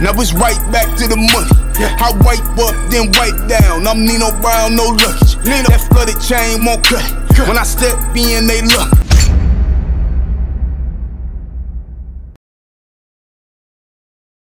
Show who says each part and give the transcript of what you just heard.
Speaker 1: Now it's right back to the money. I wipe up, then wipe down. I'm Nino Brown, no luggage. That flooded chain won't cut. When I step in, they look.